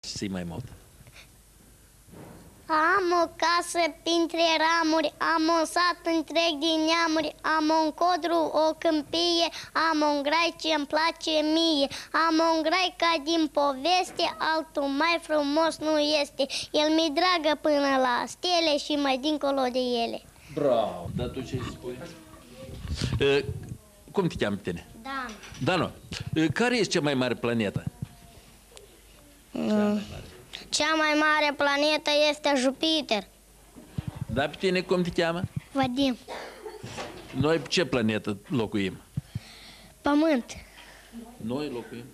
să mai mult. Am o casă printre ramuri, am un sat întreg din neamuri, am un codru, o câmpie, am un grai ce îmi place mie, am un grai ca din poveste, altul mai frumos nu este. El mi dragă până la stele și mai dincolo de ele. Bravo, dar tu ce spui? Uh, cum te cheamă pe tine? Dan. Dano, uh, care este cea mai mare planetă? Cea mai mare planetă este Jupiter. Da, pe tine cum te cheamă? Vadim. Noi pe ce planetă locuim? Pământ. Noi locuim.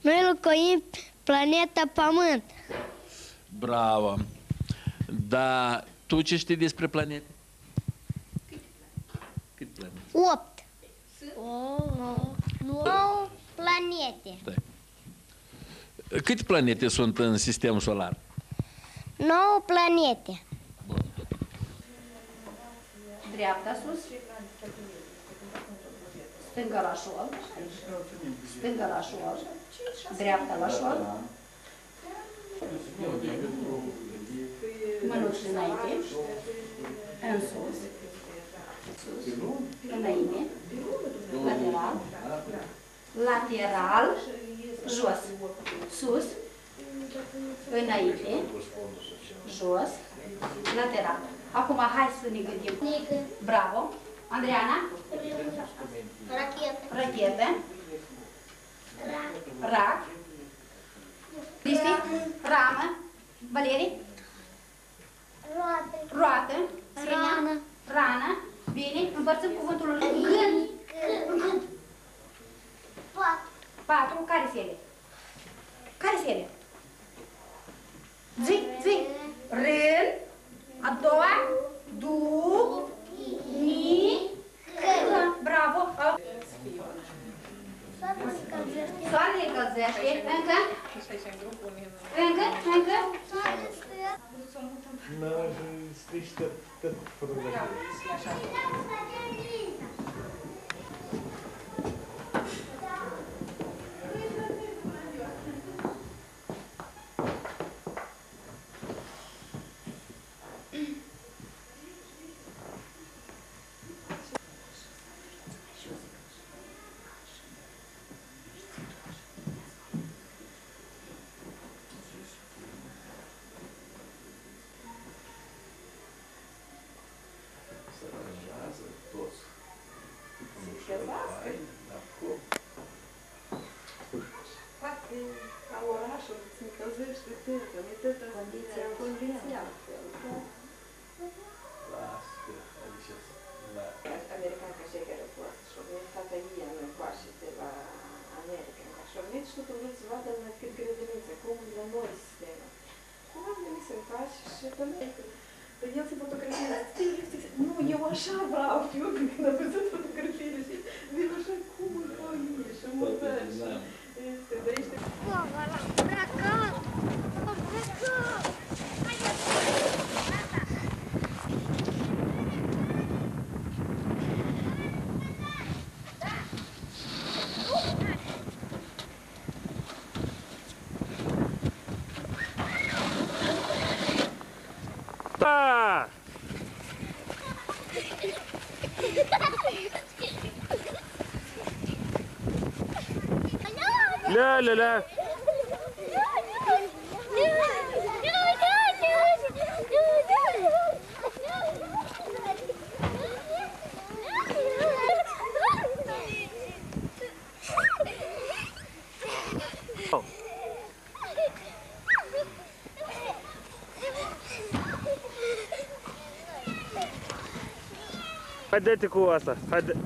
Noi locuim planeta Pământ. Bravo. Dar tu ce știi despre planete? Cât planete? 8. Oh, 9 planete. Stai. Câte planete sunt în sistemul solar? 9 planete. Dreapta sus. Stânga la șol. Stânga la șol. Dreapta la șol. Mânuși înainte. În sus. Sus. Înainte. Lateral. Lateral. Jos. Sus. Înainte. Jos. Lateral. Acum hai să ne gândim. Bravo. Andreana. Rachetă. Rachetă. Rac. Cristi. Ramă. Valerii. Roate. Roată. Senia. Rană. Rană. Bine. Împărțim cuvântul în gând. Gând. Черкасской. Как ты, а у Раши, не казаешь, что ты это, вот ну, я ваша брал, пью, написано. Mie și mă faci. Este, de aici Da! لا لا لا. خدتك واسطة خدت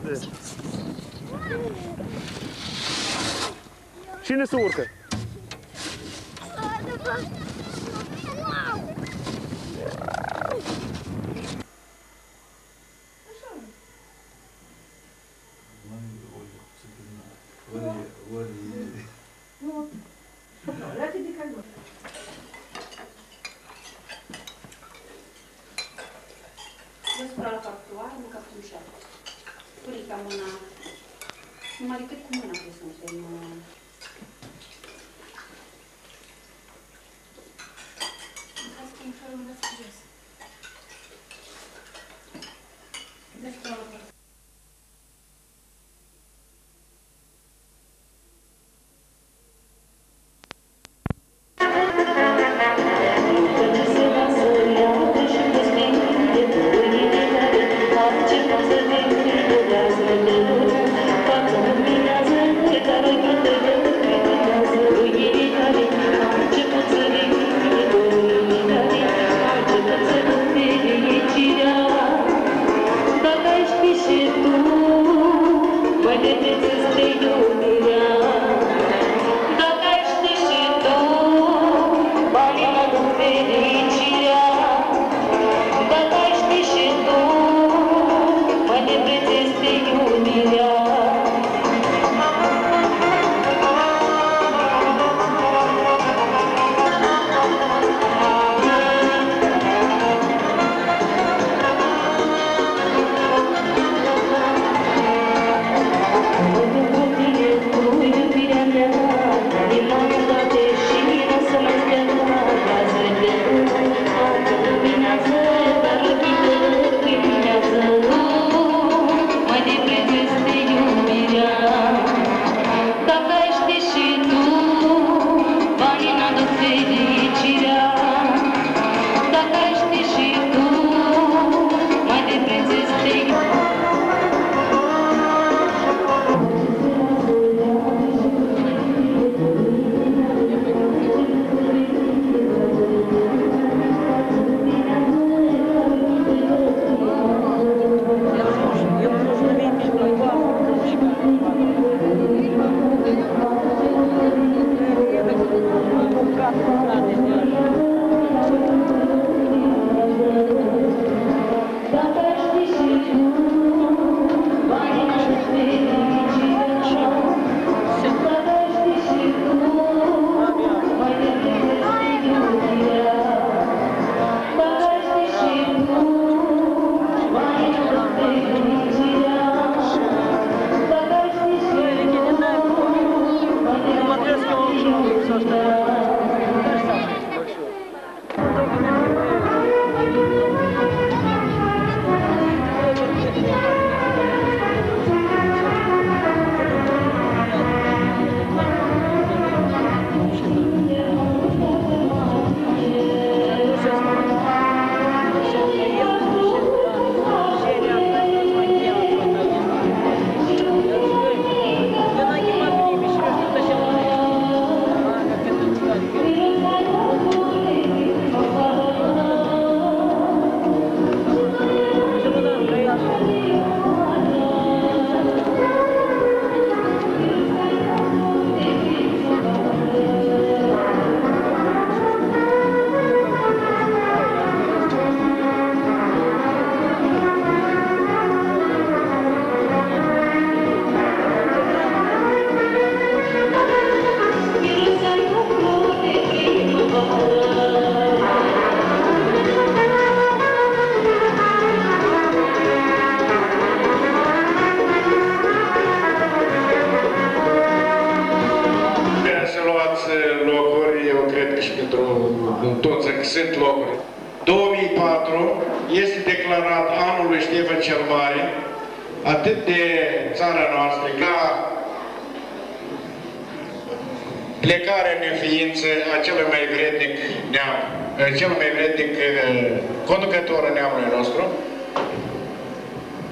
Cine se urcă? Eu spun la factuar, nu ca cum șap. Purica mâna. Numai decât cu mâna că suntem. Atât de țara noastră, ca plecarea în neființă a celui mai vrednic neam, cel mai vrednic eh, conducător în neamului nostru,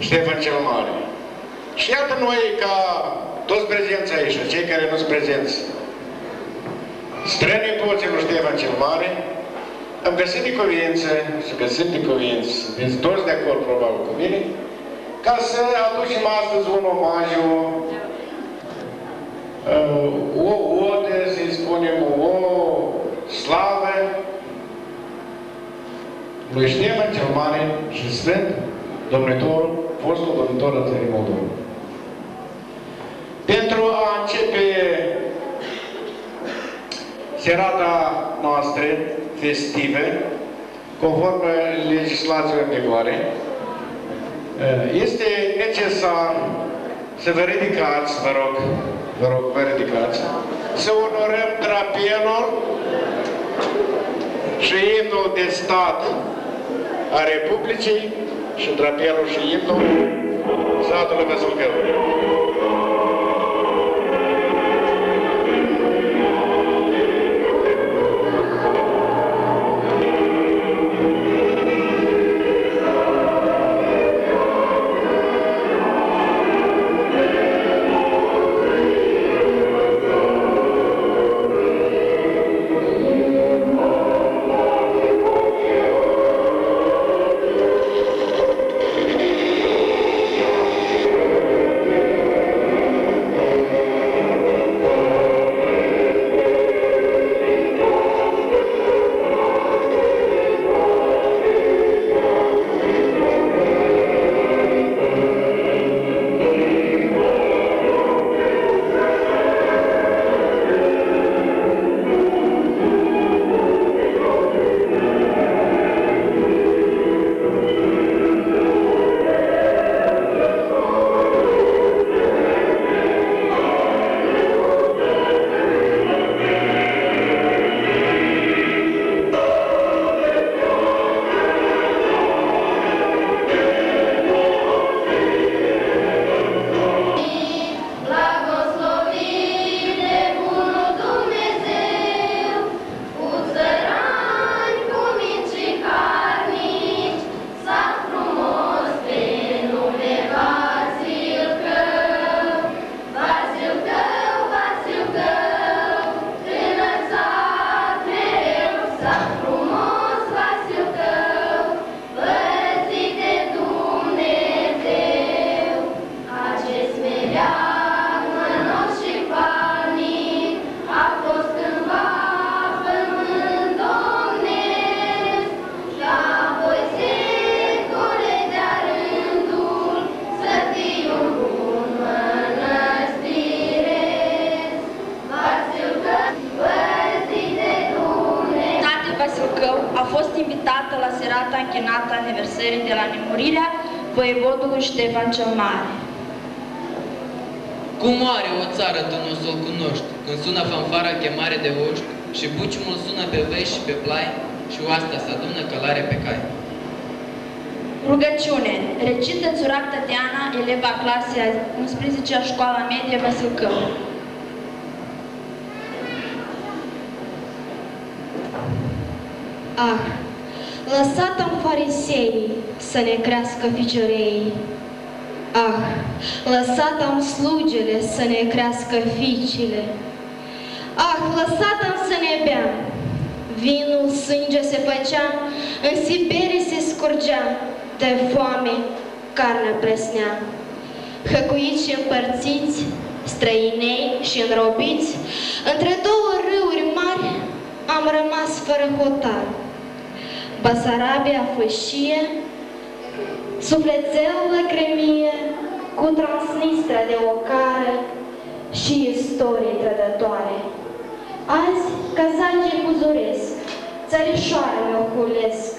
Ștefan cel Mare. Și iată noi ca toți prezenți aici, cei care nu sunt prezenți, strănii poții lui Ștefan cel Mare, am găsit de cuvință și găsit de cuvință, sunteți toți de acord probabil cu mine, ca să aducem astăzi un omagiu, uh, o odă, să-i spunem, o slavă lui Ștefan cel Mare și Sfânt Domnitor, fostul Domnitor al țării Moldova. Pentru a începe serata noastră festive, conform legislației în vigoare, este necesar să vă ridicați, vă rog, vă rog, vă ridicați, să onorăm drapelul și imnul de stat a Republicii și drapelul și imnul satului Văsulcău. Fost invitată la serata închinată a aniversării de la nemurirea voievodului Ștefan cel Mare. Cum moare o țară tu nu o să-l cunoști, când sună fanfara chemare de oști și buciumul sună pe văi și pe plai și oastea se adună călare pe cai. Rugăciune. Recită Țurac Tatiana, eleva clasei a 11-a școala medie Vasilcău. Ah, lăsat-am farisei să ne crească ficiorei. Ah, lăsat-am slugele să ne crească fiicile. Ah, lăsat-am să ne bea. Vinul sânge se făcea, în Siberie se scurgea, de foame carnea presnea. Hăcuiți și împărțiți, străinei și înrobiți, între două râuri mari am rămas fără hotar. Basarabia fâșie, sufletel lăcrămie, cu Transnistria de ocară și istorie trădătoare. Azi cazacii cuzuresc, țărișoare mi oculesc.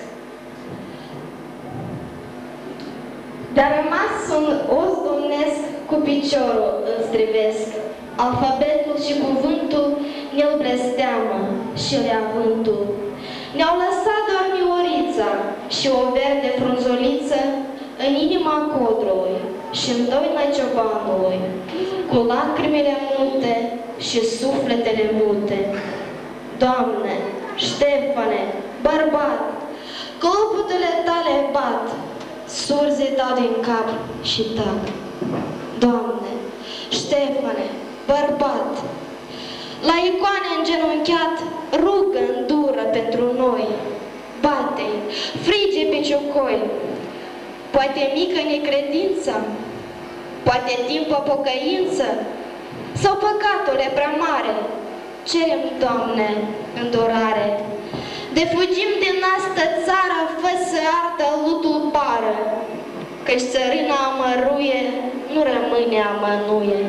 Dar rămas un os domnesc cu piciorul îl strivesc. Alfabetul și cuvântul ne-l blesteamă și le avântul. Ne-au lăsat doar miorița și o verde frunzoliță în inima codrului și în doina ciobanului, cu lacrimile mute și sufletele mute. Doamne, Ștefane, bărbat, clopotele tale bat, surze dau din cap și tac. Doamne, Ștefane, bărbat, la icoane îngenunchiat, rugă îndură pentru noi. Bate, frige pe ciocoi, poate mică necredință, poate timpă pocăință, sau păcatul e prea mare. Cerem, Doamne, îndurare, de fugim din asta țară, fă să ardă lutul pară, căci țărina amăruie nu rămâne amănuie.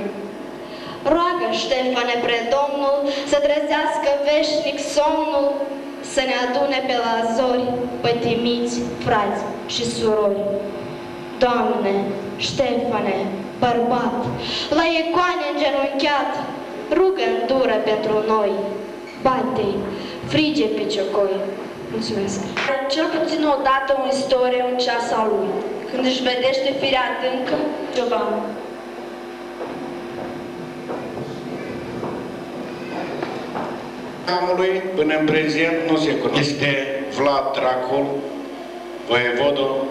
Roagă, Ștefane, pre Domnul, să trezească veșnic somnul, să ne adune pe la zori, pătimiți, frați și surori. Doamne, Ștefane, bărbat, la icoane îngenunchiat, rugă îndură pentru noi, bate frige pe ciocoi. Mulțumesc. Cel puțin o dată o istorie, un ceas al lui. Când își vedește firea adâncă, Giovanni. Amului până în prezent nu se cunoaște. Este Vlad Dracul, voievodul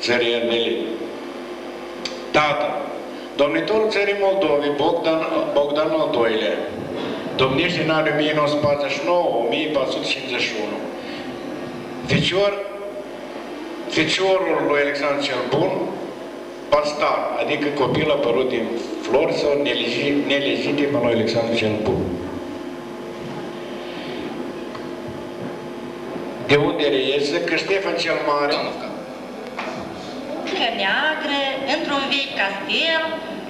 țării Ernelii. Tată, domnitorul țării Moldovei, Bogdan, Bogdan al II-lea, domnește în anul 1949-1451. Ficior, ficiorul lui Alexandru cel Bun, bastar, adică copil apărut din flori sau nelegitim al lui Alexandru cel Bun. De unde reiese că Ștefan cel Mare Că neagră, într-un vechi castel,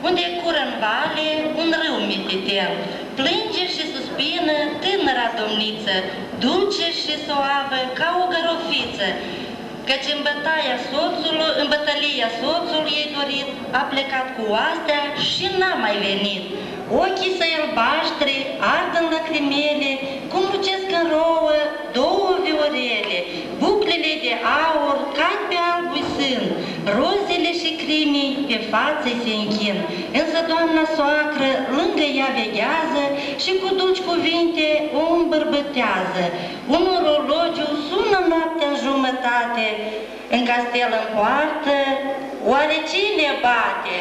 unde cură în vale un râu mititel. Plânge și suspină tânăra domniță, dulce și soavă ca o gărofiță, căci în bătaia soțului, în bătălia soțul ei dorit, a plecat cu oastea și n-a mai venit. Ochii săi albaștri ard în lacrimele, cum lucesc în rouă două crimii pe față se închin. Însă doamna soacră lângă ea veghează și cu dulci cuvinte o îmbărbătează. Un orologiu sună noaptea în jumătate, în castel în poartă, oare cine bate?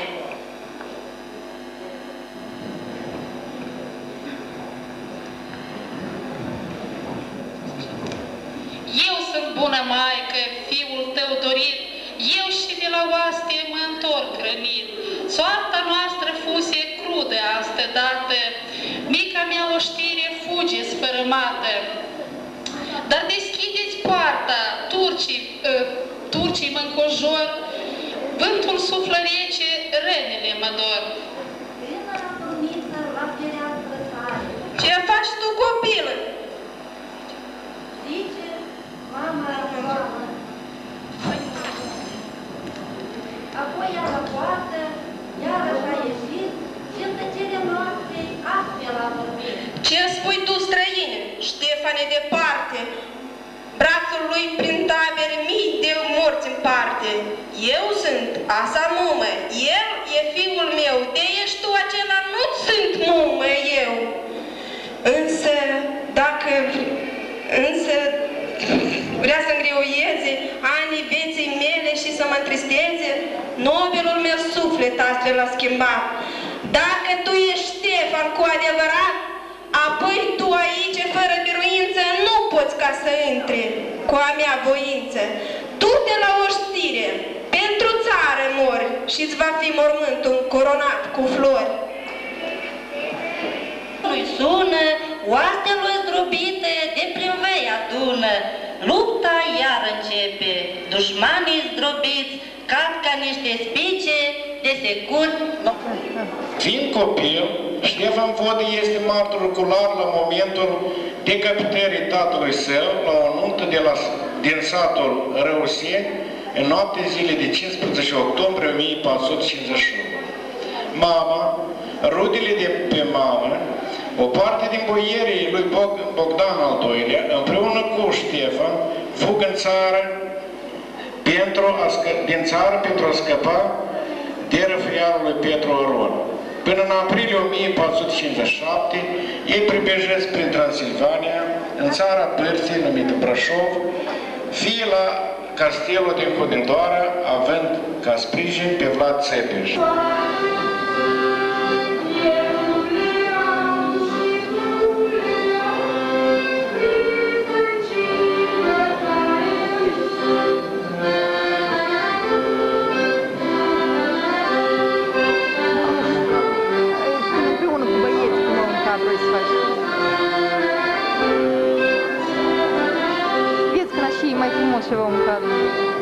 Eu sunt bună maică, fiul tău dorit, eu și de la oaste mă întorc rănit. Soarta noastră fuse crudă astă dată, mica mea oștire fuge sfărâmată. Dar deschideți poarta, turcii, uh, turcii mă încojor, vântul suflă rece, rănile mă dor. Ce faci tu, copilă? Zice mama mamă. Apoi ea la poartă, iarăși a ieșit și în tăcerea noastră astfel a vorbit. Ce spui tu, străine? Ștefan e departe. Brațul lui prin tabere mii de morți în parte. Eu sunt asa mumă, el e fiul meu, de ești tu acela, nu sunt mumă eu. Însă, dacă, însă, vrea să îngriuieze anii vieții mele și să mă întristeze, nobilul meu suflet astfel a schimbat. Dacă tu ești Ștefan cu adevărat, apoi tu aici, fără biruință, nu poți ca să intri cu a mea voință. Tu de la o știre, pentru țară mori și-ți va fi mormântul coronat cu flori. Lui sună, oastea lui zdrobită de prin vei adună. Lupta iar începe, dușmanii zdrobiți cad ca niște spice de secur. Fiind copil, Ștefan Vodă este martor ocular la momentul decapitării tatălui său la o nuntă de la, din satul Răuseni în noaptea zilei de 15 octombrie 1451. Mama, rudele de pe mamă, o parte din boierii lui Bogdan al II-lea, împreună cu Ștefan, fug în țară pentru a din țară pentru a scăpa de răfriarul lui Petru Aron. Până în aprilie 1457, ei pribejesc prin Transilvania, în țara Pârții, numită Brașov, fie la castelul din Hunedoara, având ca sprijin pe Vlad Țepeș. E mai frumos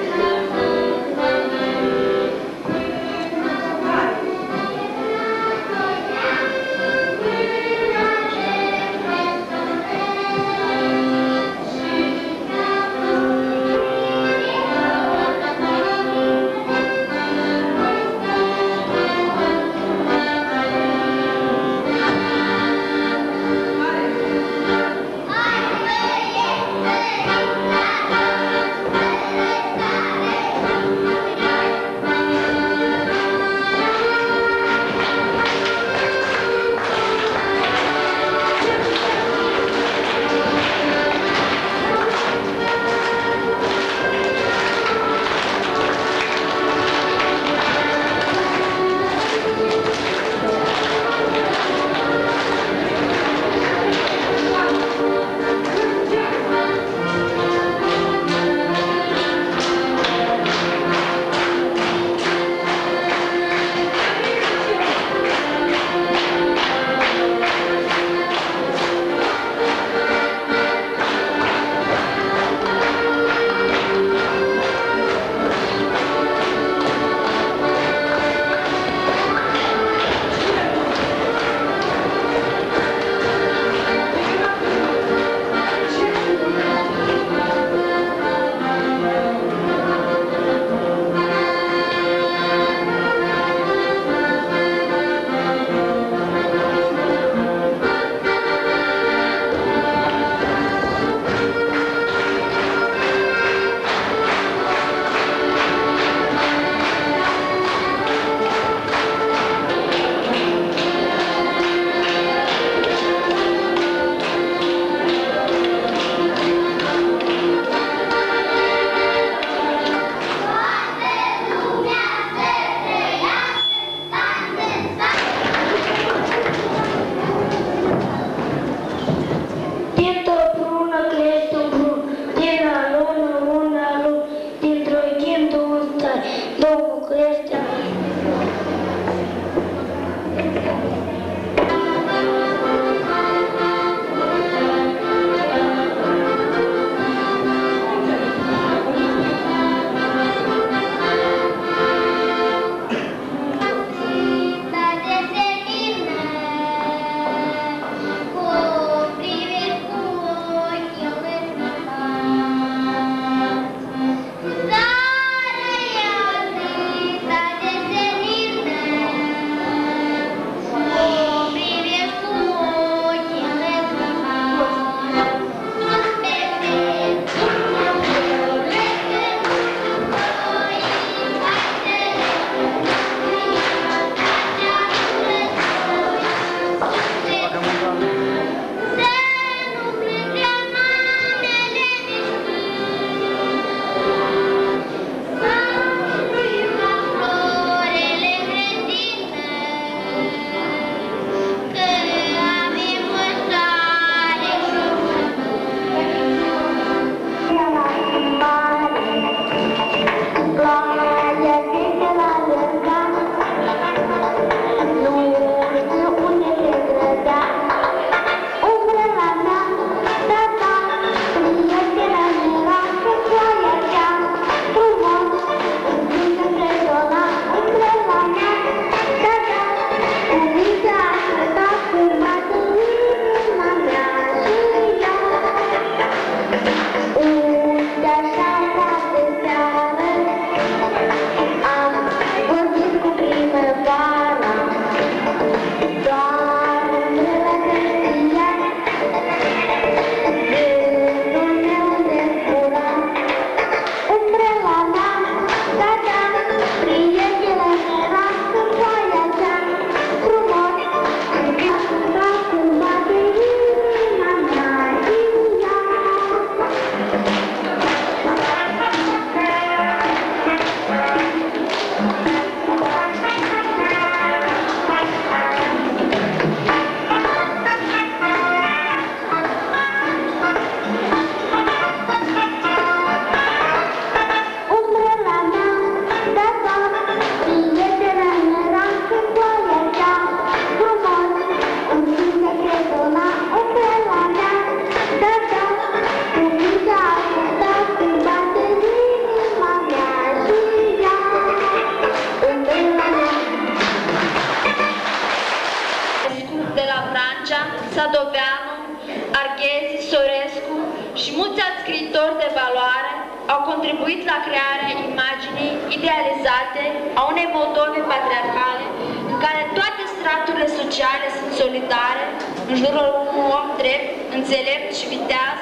contribuit la crearea imaginii idealizate a unei Moldove patriarhale în care toate straturile sociale sunt solidare în jurul unui om drept, înțelept și viteaz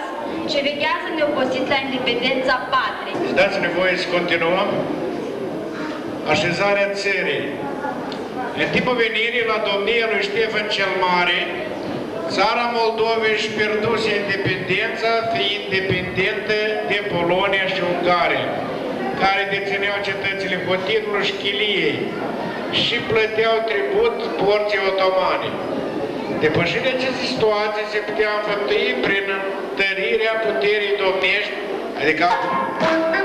ce veghează neobosit la independența patriei. Dați-ne voie să continuăm. Așezarea țării. În timpul venirii la domnia lui Ștefan cel Mare, țara Moldovei își pierduse independența, fiind dependentă de Polonia și Ungaria, care dețineau cetățile Hotinului și Chiliei și plăteau tribut porții otomane. Depășirea acestei situații se putea înfăptui prin întărirea puterii domnești, adică La, de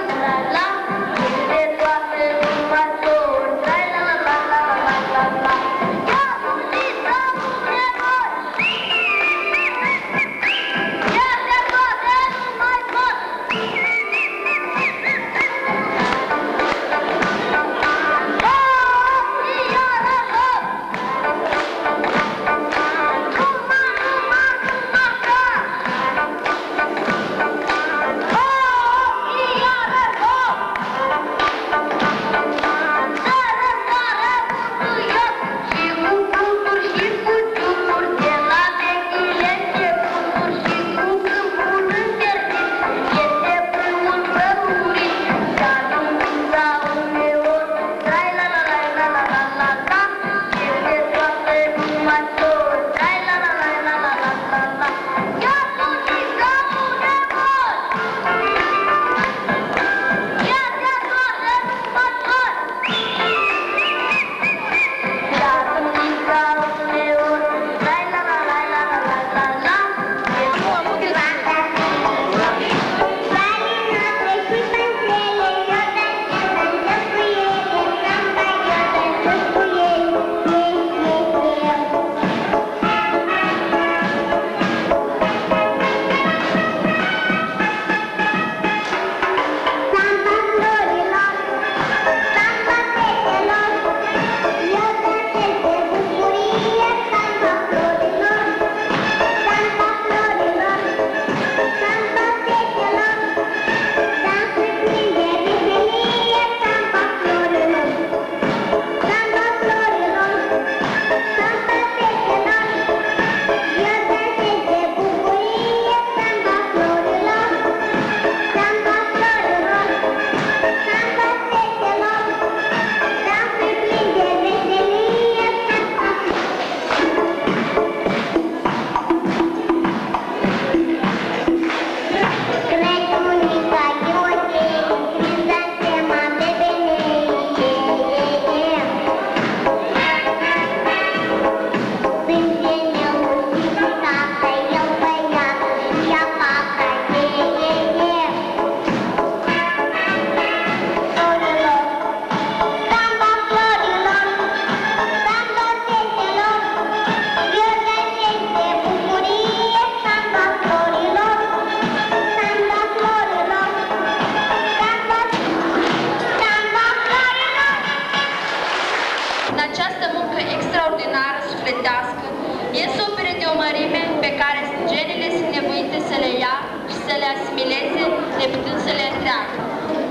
care sângerile sunt nevoite să le ia și să le asimileze, neputând să le întreagă.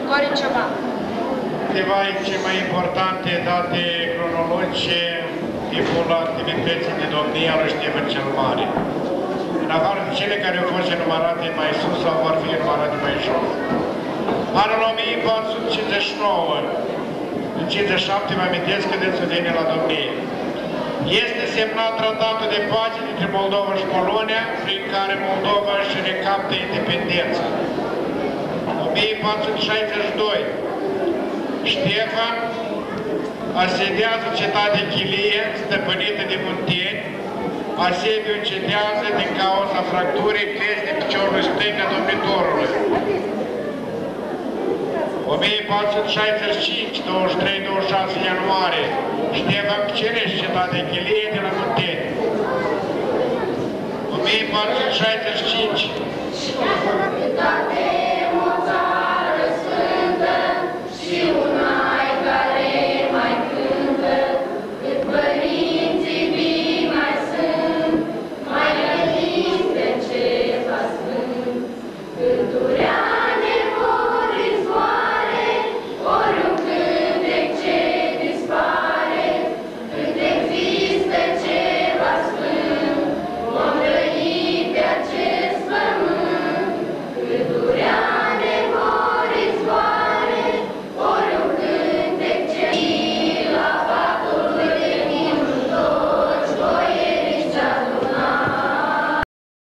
Coriciova. Câteva cele mai importante date cronologice tipul activității de domnia lui Ștefan cel Mare. În afară de cele care au fost enumerate mai sus sau vor fi enumerate mai jos. Anul 1459, în 57, mă amintesc când de vine la domnie. Este semnat tratatul de pace dintre Moldova și Polonia, prin care Moldova își recaptă independența. 1462. Ștefan asedează cetatea Chilie, stăpânită de munteni, asediul încetează din cauza fracturii crezi de piciorul stâng a domnitorului. 1465, 23-26 ianuarie, Ștefan cucerește cetatea Chilie de la munteni. 1465,